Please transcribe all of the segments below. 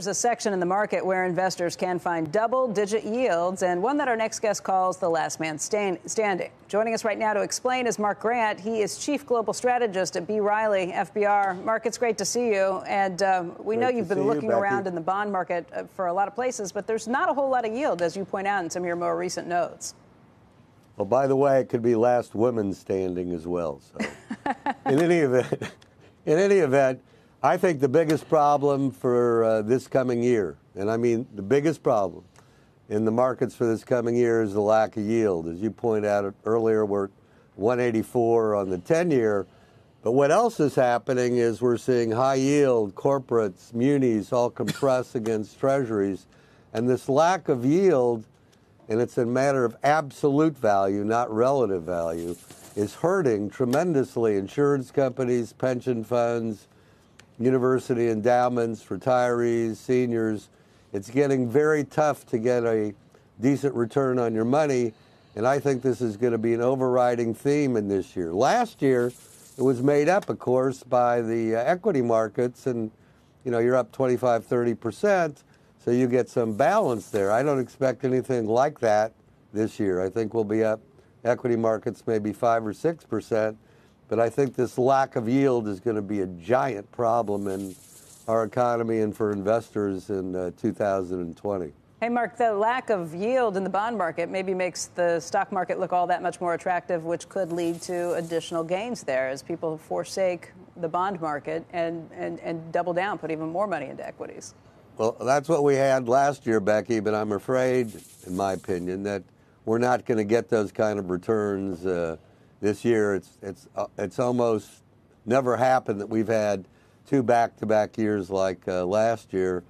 There's a section in the market where investors can find double digit yields and one that our next guest calls the last man standing. Joining us right now to explain is Mark Grant. He is Chief Global Strategist at B. Riley FBR. Mark, it's great to see you. And um, we great know you've been looking you, around in the bond market uh, for a lot of places, but there's not a whole lot of yield, as you point out in some of your more recent notes. Well, by the way, it could be last woman standing as well. So, in any event, in any event, I think the biggest problem for uh, this coming year, and I mean the biggest problem in the markets for this coming year is the lack of yield. As you pointed out earlier, we're 184 on the 10 year. But what else is happening is we're seeing high yield corporates, munis all compress against treasuries. And this lack of yield, and it's a matter of absolute value, not relative value, is hurting tremendously insurance companies, pension funds, university endowments, retirees, seniors. It's getting very tough to get a decent return on your money. And I think this is going to be an overriding theme in this year. Last year, it was made up, of course, by the uh, equity markets, and you know you're up 25, 30 percent, so you get some balance there. I don't expect anything like that this year. I think we'll be up equity markets maybe five or six percent, but I think this lack of yield is going to be a giant problem in our economy and for investors in uh, 2020. Hey, Mark, the lack of yield in the bond market maybe makes the stock market look all that much more attractive, which could lead to additional gains there as people forsake the bond market and, and, and double down, put even more money into equities. Well, that's what we had last year, Becky, but I'm afraid, in my opinion, that we're not going to get those kind of returns. Uh, this year. It's it's uh, it's almost never happened that we've had two back-to-back years like uh, last year.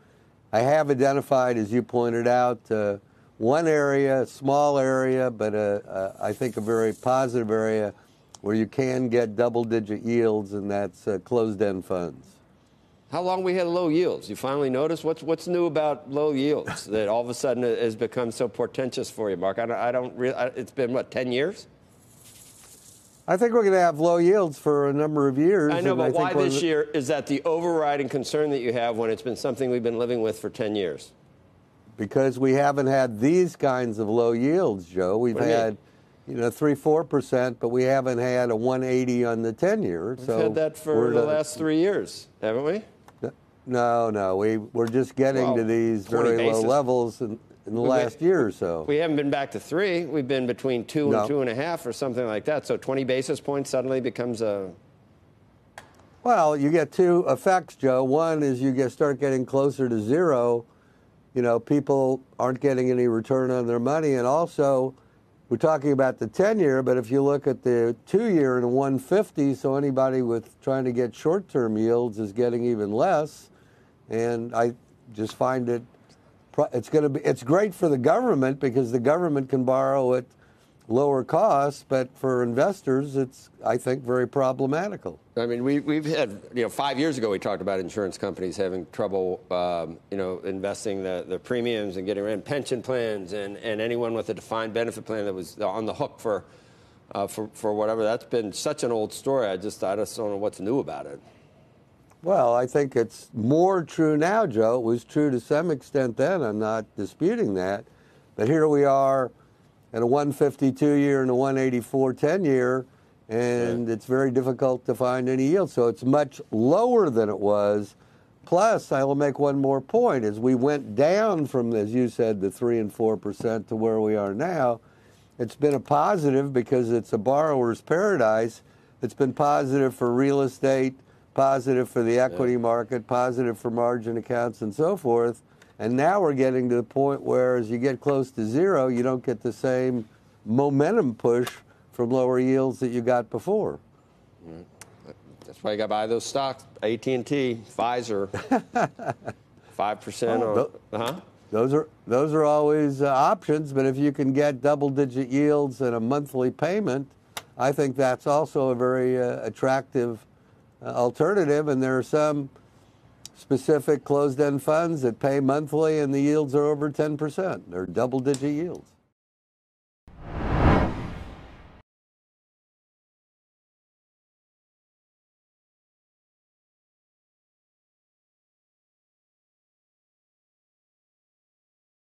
I have identified, as you pointed out, uh, one area, a small area, but uh, uh, I think a very positive area where you can get double-digit yields, and that's uh, closed-end funds. How long we had low yields? You finally noticed what's what's new about low yields that all of a sudden has become so portentous for you, Mark? I don't, I don't really. It's been what ten years? I think we're going to have low yields for a number of years. I know, but I why this year? Is that the overriding concern that you have when it's been something we've been living with for 10 years? Because we haven't had these kinds of low yields, Joe. We've had, you know, three, four percent, but we haven't had a 180 on the 10 year. We've so had that for the last three years, haven't we? No, no. We we're just getting well, to these very basis. low levels, and in the last year or so. We haven't been back to three. We've been between two no. and two and a half or something like that. So 20 basis points suddenly becomes a. Well, you get two effects, Joe. One is you get start getting closer to zero. You know, people aren't getting any return on their money, and also we're talking about the 10 year, but if you look at the two year and 150, so anybody with trying to get short term yields is getting even less. And I just find it it's going to be it's great for the government because the government can borrow at lower costs, but for investors, it's I think very problematical. I mean, we we've had you know five years ago we talked about insurance companies having trouble um, you know investing the, the premiums and getting in pension plans and, and anyone with a defined benefit plan that was on the hook for. Uh, for, for whatever that's been such an old story. I just I just don't know what's new about it. Well, I think it's more true now, Joe. It was true to some extent then. I'm not disputing that. But here we are at a 152 year and a 184 10 year, and it's very difficult to find any yield. So it's much lower than it was. Plus, I will make one more point. As we went down from, as you said, the 3 and 4% to where we are now, it's been a positive because it's a borrower's paradise. It's been positive for real estate positive for the equity yeah. market, positive for margin accounts, and so forth. And now we're getting to the point where, as you get close to zero, you don't get the same momentum push from lower yields that you got before. Mm. That's why you got to buy those stocks: AT and T, Pfizer, five percent. Oh, huh? Those are those are always uh, options, but if you can get double-digit yields and a monthly payment, I think that's also a very uh, attractive uh, alternative, and there are some specific closed-end funds that pay monthly and the yields are over 10%. They're double-digit yields.